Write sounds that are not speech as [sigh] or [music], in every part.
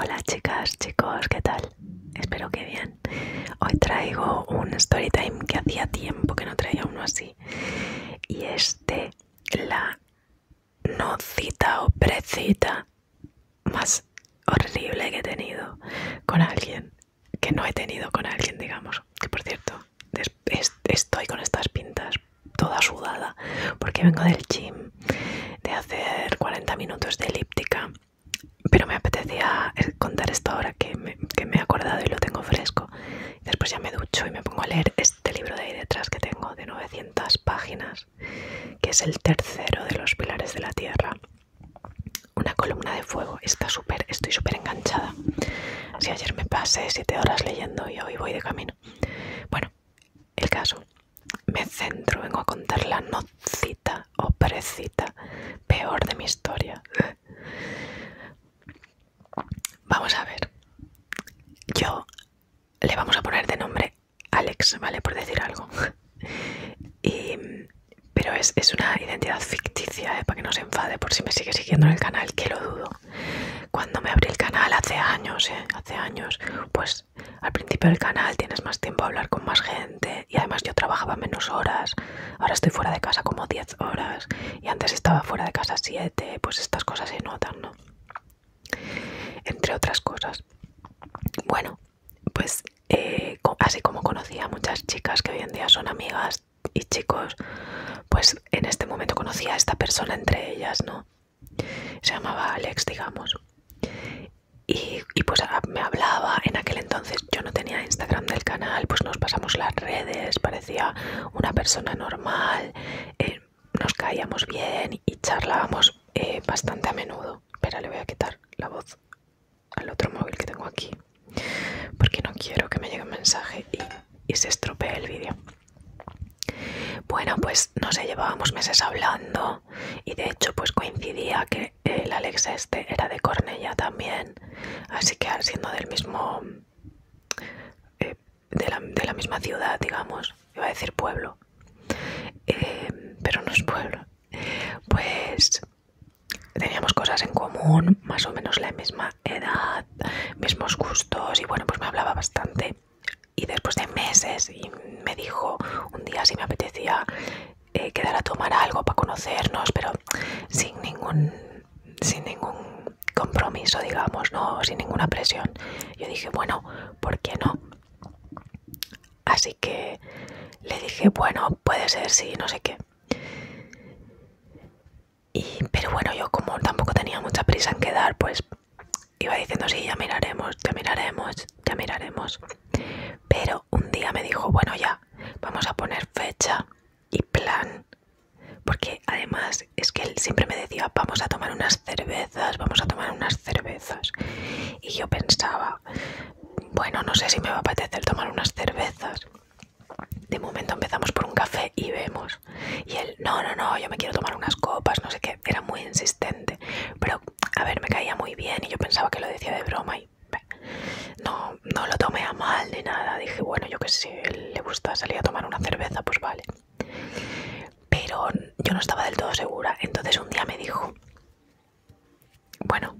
Hola chicas, chicos, ¿qué tal? Espero que bien. Hoy traigo un story time que hacía tiempo que no traía uno así. Y es de la no cita o precita más horrible que he tenido con alguien. Que no he tenido con alguien, digamos. Que por cierto, estoy con estas pintas toda sudada porque vengo del gym de hacer 40 minutos de elíptica contar esto ahora que me, he acordado y lo tengo fresco. Después ya me ducho y me pongo a leer este libro de ahí detrás que tengo de 900 páginas que es el tercero de los pilares de la tierra. Una columna de fuego. Está súper estoy súper enganchada. Si ayer me pasé 7 horas leyendo y hoy voy de camino. Bueno el caso. Me centro, vengo a contar la nocita o precita peor de mi historia. Vamos a ver. Yo le vamos a poner de nombre Alex, ¿vale? Por decir algo. pero es, una identidad ficticia, ¿eh? para que no se enfade por si me sigue siguiendo en el canal, que lo dudo. Cuando me abrí el canal hace años, ¿eh? Hace años, pues al principio del canal tienes más tiempo a hablar con más gente y además yo trabajaba menos horas. Ahora estoy fuera de casa como 10 horas y antes estaba fuera de casa 7, pues estas cosas se notan, ¿no? Entre otras cosas. Bueno, pues eh, así como conocí a muchas chicas que hoy en día son amigas y chicos, pues en este momento conocí a esta persona entre ellas, ¿no? Se llamaba Alex, digamos. Y, pues me hablaba en aquel yo no tenía Instagram del canal pues nos pasamos las redes parecía una persona normal eh, nos caíamos bien y charlábamos eh, bastante a menudo. Espera le voy a quitar la voz al otro móvil que tengo aquí porque no quiero que me llegue un mensaje y, y se estropee el vídeo. Bueno, pues no sé, llevábamos meses hablando y de hecho pues coincidía que el Alex este era de Cornella también, así que siendo del mismo... Eh, de, la, misma ciudad, digamos, iba a decir pueblo, eh, pero no es pueblo, pues teníamos cosas en común, más o menos la misma edad, mismos gustos y bueno, pues me hablaba bastante. Y después de meses y me dijo un día si me apetecía eh, quedar a tomar algo para conocernos, pero sin ningún, sin ningún compromiso, digamos, no, sin ninguna presión. Yo dije, bueno, ¿por qué no? Así que le dije, bueno, puede ser, sí, no sé qué. Y, pero bueno, yo como tampoco tenía mucha prisa en quedar, pues iba diciendo, sí, ya miraremos, ya miraremos, ya miraremos. Pero un día me dijo, bueno, ya, vamos a poner fecha y plan. Porque además es que él siempre me decía, vamos a tomar unas cervezas, vamos a tomar unas cervezas. Y yo pensaba, bueno, no sé si me va a apetecer tomar unas cervezas. De momento empezamos por un café y vemos. Y él, no, no, no, yo me quiero tomar unas copas, no sé qué. Era muy insistente. Pero, a ver, me caía muy bien y yo pensaba que lo decía de broma y no, no lo tomé a mal ni nada. Dije, bueno, yo que sé, le gusta salir a tomar una cerveza, pues vale. Pero yo no estaba del todo segura. Entonces un día me dijo, bueno,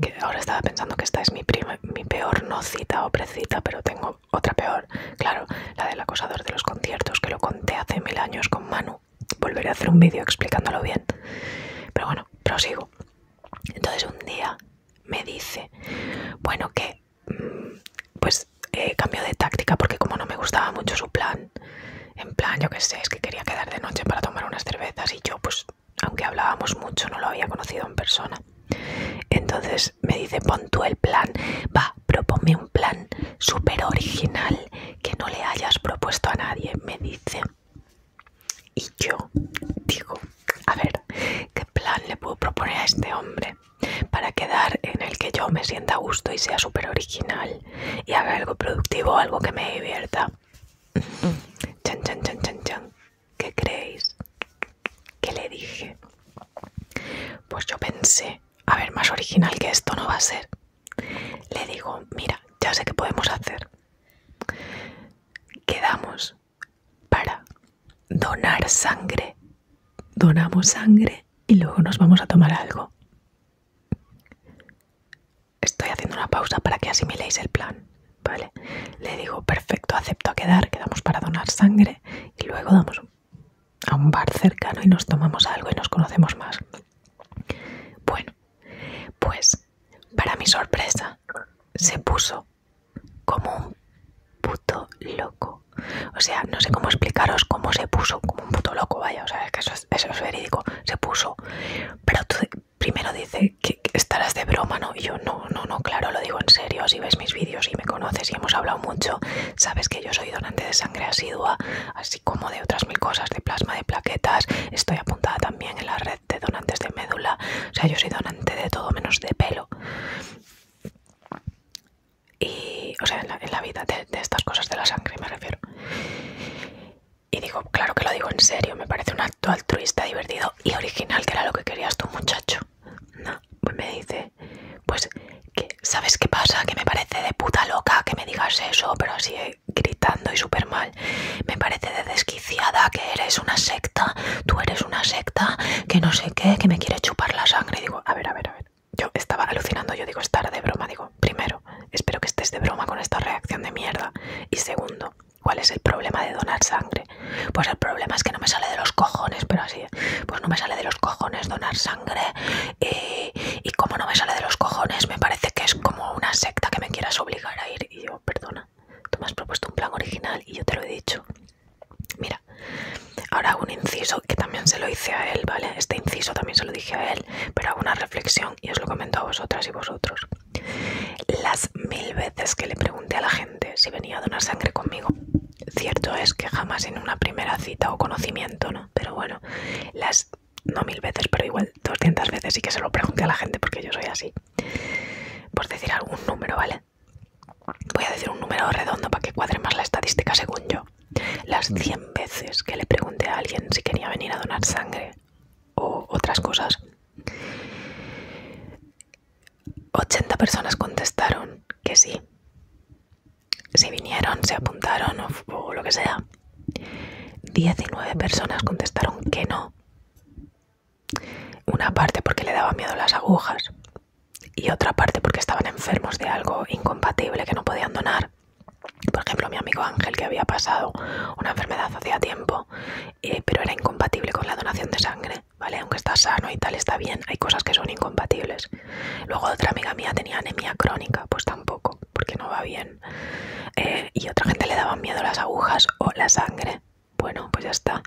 que ahora estaba pensando que esta es mi, mi peor no cita o precita, pero tengo otra peor. Claro, la del acosador de los conciertos, que lo conté hace mil años con Manu. Volveré a hacer un vídeo explicándolo bien. Pero bueno, prosigo. Entonces un día me dice, bueno, que mm, pues eh, cambio de táctica porque como no me gustaba mucho su plan, en plan, yo qué sé, es que quería quedar de noche para tomar unas cervezas y yo pues, aunque hablábamos mucho, no lo había conocido en persona. Entonces me dice, pon tú el plan, va, proponme un plan súper original que no le hayas propuesto a nadie, me dice. Y yo digo, a ver, ¿qué plan le puedo proponer a este hombre para quedar en el que yo me sienta a gusto y sea súper original y haga algo productivo, algo que me divierta? Chan, chan, chan, chan, chan. ¿Qué creéis? ¿Qué le dije? Pues yo pensé, a ver, más original que esto no va a ser. Le digo, mira, ya sé qué podemos hacer. Quedamos para donar sangre. Donamos sangre y luego nos vamos a tomar algo. Estoy haciendo una pausa para que asimiléis el plan, ¿vale? Le digo, perfecto, acepto a quedar, quedamos para donar sangre y luego damos a un bar cercano y nos tomamos algo y nos conocemos más. Bueno, pues para mi sorpresa se puso como un puto loco. O sea, no sé cómo explicaros cómo se puso como un puto loco, vaya, o sea, es que eso es, verídico, se puso. Pero tú primero dice que estarás de broma, ¿no? Y yo, no, no, no, claro, lo digo en serio, si ves mis vídeos y me conoces y hemos hablado mucho, sabes que yo soy donante de sangre asidua, así como de otras mil cosas, de plasma, de plaquetas, estoy apuntada también en la red de donantes de médula, o yo soy donante de todo menos de pelo y, o sea, en la, vida de, estas cosas de la sangre me refiero. Y digo, claro que lo digo en serio, me parece un acto altruista, divertido y original, que era lo que querías tú, muchacho. No, pues me dice, pues, ¿sabes qué pasa? Que me parece de puta loca que me digas eso, pero así eh, gritando y súper mal. Me parece de desquiciada que eres una secta, tú eres una secta, que no sé qué, que me quiere chupar la sangre. Y digo, a ver, a ver, a ver. Yo estaba alucinando, yo digo, estar de broma, digo, primero, espero que estés de broma con esta reacción de mierda. Y segundo, ¿cuál es el problema de donar sangre? Pues el problema es que no me sale de los cojones, pero así, pues no me sale de los cojones donar sangre. Y, y como no me sale de los cojones, me parece que es como una secta que me quieras obligar a ir. Y yo, perdona, tú me has propuesto un plan original y yo te lo he dicho. Mira, ahora hago un inciso que también se lo hice a él, ¿vale? Este inciso también se lo dije a él, pero hago una reflexión y os lo comento a vosotras y vosotros. Las mil veces que le pregunté a la gente si venía a donar sangre conmigo, cierto es que jamás en una primera cita o conocimiento, ¿no? Pero bueno, las, no mil veces, pero igual 200 veces sí que se lo pregunté a la gente porque yo soy así. Por decir algún número, ¿vale? Voy a decir un número redondo para que cuadre más la estadística según yo. Las 100 veces que le pregunté a alguien si quería venir a donar sangre o otras cosas, 80 personas contestaron que sí. Si vinieron, se apuntaron o, lo que sea. 19 personas contestaron que no. Una parte porque le daba miedo las agujas y otra parte porque estaban enfermos de algo incompatible que no podían donar. Por ejemplo, mi amigo Ángel, que había pasado una enfermedad hacía tiempo, eh, pero era incompatible con la donación de sangre, ¿vale? Aunque está sano y tal, está bien, hay cosas que son incompatibles. Luego otra amiga mía tenía anemia crónica, pues tampoco, porque no va bien. Eh, y otra gente le daban miedo las agujas o la sangre. Bueno, pues ya está.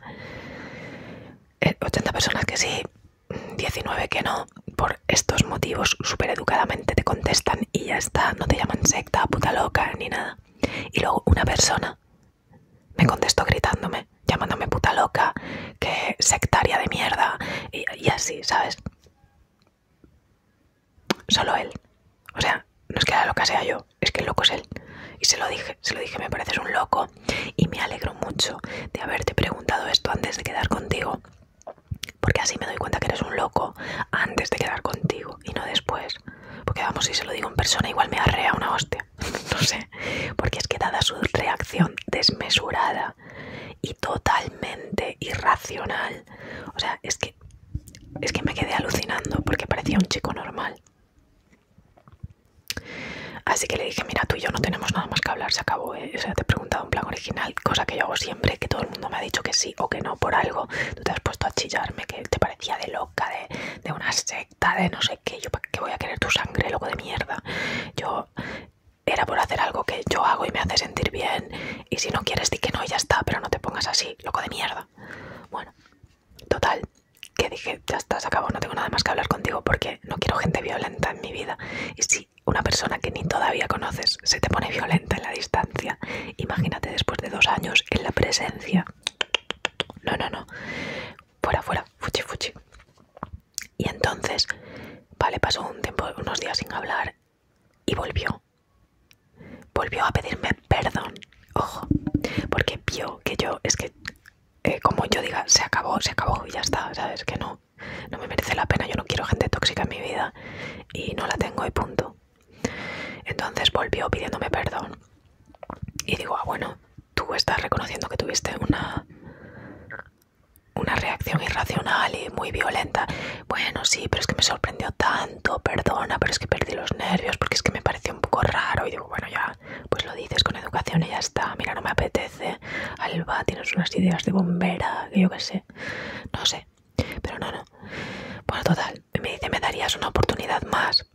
80 eh, personas que sí, 19 que no, por estos motivos súper educadamente te contestan y ya está, no te llaman secta, puta loca, ni nada. Y luego una persona me contestó gritándome, llamándome puta loca, que sectaria de mierda, y, y así, ¿sabes? Solo él. O sea, no es que la loca sea yo, es que el loco es él. Y se lo dije, se lo dije, me pareces un loco. Y me alegro mucho de haberte preguntado persona, igual cosa que yo hago siempre, que todo el mundo me ha dicho que sí o que no por algo. Tú te has puesto a chillarme que te parecía de loca, de, una secta, de no sé qué. Yo, ¿para qué voy a querer tu sangre, loco de mierda? Yo era por hacer algo que yo hago y me hace sentir bien. Y si no quieres, di que no ya está, pero no te pongas así, loco de mierda. Bueno, total, que dije, ya está, se acabó, no tengo nada más que hablar contigo porque no quiero gente violenta en mi vida. Y si una persona que ni todavía conoces se te pone violenta en la distancia, imagínate después de dos años en la presencia. No, no, no. Fuera, fuera, fuchi, fuchi. Y entonces, vale, pasó un tiempo, unos días sin hablar y volvió. Volvió a pedirme perdón. Ojo, porque vio que yo, es que eh, como yo diga, se acabó, se acabó y ya está, ¿sabes? Que no, no me merece la pena, yo no quiero gente tóxica en mi vida y no la tengo y punto. Entonces volvió pidiéndome perdón y digo, ah, bueno, estás reconociendo que tuviste una una reacción irracional y muy violenta. Bueno, sí, pero es que me sorprendió tanto, perdona, pero es que perdí los nervios porque es que me pareció un poco raro y digo, bueno, ya, pues lo dices con educación y ya está. Mira, no me apetece. Alba, tienes unas ideas de bombera, que yo qué sé. No sé, pero no, no. Bueno, total, me dice, me darías una oportunidad más.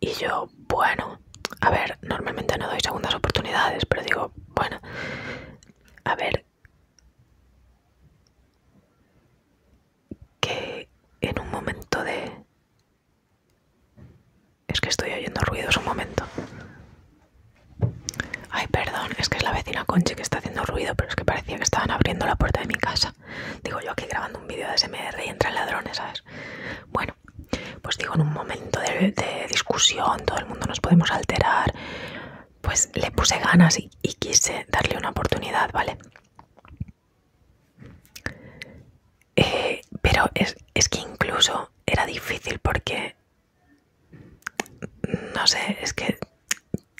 Y yo, bueno, no doy segundas oportunidades, pero digo, bueno, a ver, que en un momento de... Es que estoy oyendo ruidos un momento. Ay, perdón, es que es la vecina Conchi que está haciendo ruido, pero es que parecía que estaban abriendo la puerta de mi casa. Digo yo aquí grabando un vídeo de SMR y entran ladrones, ¿sabes? Bueno, pues digo, en un momento de, discusión, todo el mundo nos podemos alterar, puse ganas y, quise darle una oportunidad, ¿vale? Eh, pero es, es que incluso era difícil porque, no sé, es que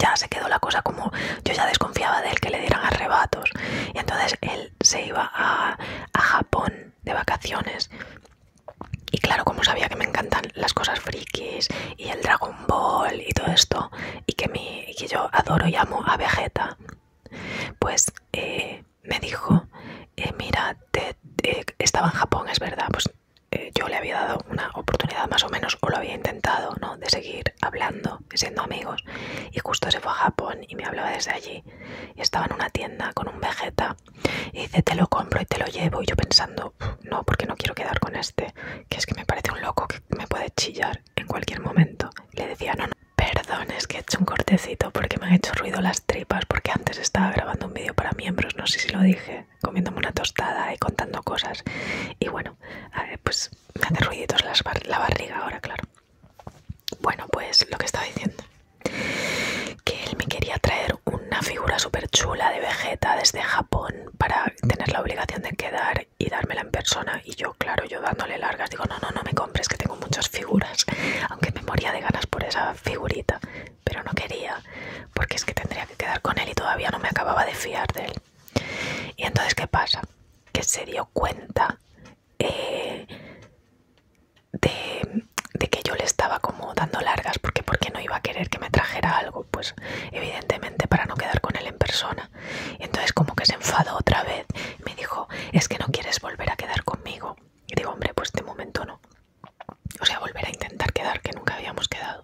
ya se quedó la cosa como yo ya desconfiaba de él que le dieran arrebatos y entonces él se iba a, a Japón de vacaciones y claro, como sabía que me encantan las cosas frikis y el Dragon Ball y todo esto, y que, mi, que yo adoro y amo a Vegeta, pues eh, me dijo, eh, mira, estaba en Japón, es verdad, pues eh, yo le había dado una oportunidad más o menos, o lo había intentado, ¿no? De seguir hablando, siendo amigos. Y justo se fue a Japón y me hablaba desde allí. Y estaba en una tienda con un Vegeta. Y dice, te lo compro y te lo llevo. Y yo pensando, no, porque no quiero quedar con este. Que es que me parece un loco que me puede chillar en cualquier momento. le decía, no, no. Perdón, es que he hecho un cortecito porque me han hecho ruido las tripas porque antes estaba grabando un vídeo para miembros, no sé si lo dije, comiéndome una tostada y contando cosas. Y bueno, pues me hace ruiditos la barriga ahora, claro. Bueno, pues lo que estaba diciendo. Que él me quería traer una figura súper chula de Vegeta desde Japón para tener la obligación de quedar y dármela en persona. Y yo, claro, yo dándole largas, digo, no, no, no me compres, que tengo muchas figuras. [laughs] Aunque me moría de ganas por esa figurita. Pero no quería, porque es que tendría que quedar con él y todavía no me acababa de fiar de él. Y entonces, ¿qué pasa? Que se dio cuenta eh, de, que yo le estaba como dando largas porque porque no iba a querer que me trajera algo pues evidentemente para no quedar con él en persona y entonces como que se enfadó otra vez me dijo es que no quieres volver a quedar conmigo y digo hombre pues de momento no o sea volver a intentar quedar que nunca habíamos quedado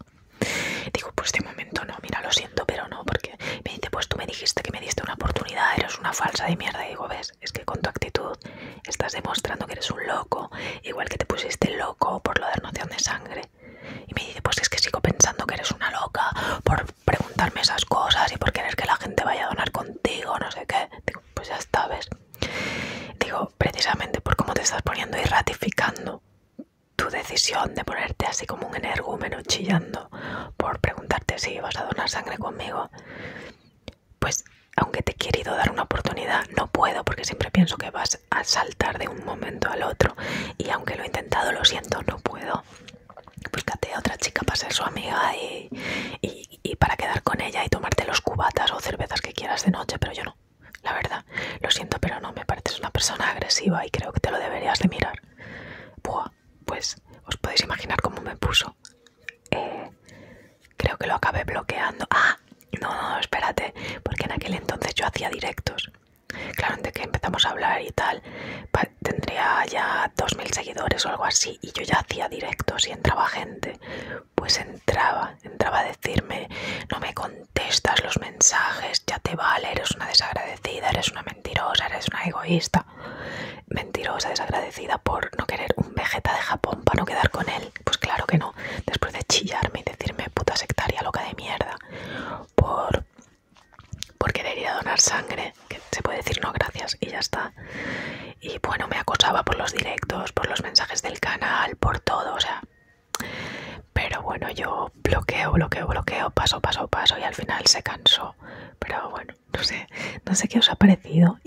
digo pues de momento no mira lo siento pero no porque me dice pues tú me dijiste que me diste una oportunidad eres una falsa de mierda y digo ves es que con tu actitud estás demostrando que eres un loco, igual que te pusiste loco por la donación de sangre. Y me dice, pues es que sigo pensando que eres una loca por preguntarme esas cosas y por querer que la gente vaya a donar contigo, no sé qué. Digo, pues ya está, ¿ves? Digo, precisamente por cómo te estás poniendo y ratificando tu decisión de ponerte así como un energúmeno chillando por preguntarte si vas a donar sangre conmigo, pues aunque te he querido dar una oportunidad, no puedo porque siempre pienso que vas a saltar de un momento al otro. Y aunque lo he intentado, lo siento, no puedo. A otra chica para ser su amiga y, y, para quedar con ella y tomarte los cubatas o cervezas que quieras de noche, pero yo no. La verdad, lo siento, pero no, me pareces una persona agresiva y creo que te lo deberías de mirar. Buah, pues os podéis imaginar cómo me puso. Eh, creo que lo acabé bloqueando. ¡Ah! No, no, espérate, porque en aquel entonces yo hacía directos. Claro, de que empezamos a hablar y tal, tendría ya 2.000 seguidores o algo así, y yo ya hacía directos y entraba gente. Pues entraba, entraba a decirme, no me contestas los mensajes, ya te vale, eres una desagradecida, eres una mentirosa, eres una egoísta. Mentirosa, desagradecida por no querer un vegeta de Japón para no quedar con él. Pues claro que no, después de chillarme y decirme puta sectaria loca de mierda por, por querer ir a donar sangre, que se puede decir no gracias y ya está. Y bueno, me acosaba por los directos, por los mensajes del canal, por todo, o sea. Pero bueno, yo bloqueo, bloqueo, bloqueo, paso, paso, paso y al final se cansó. Pero bueno, no sé, no sé qué os ha parecido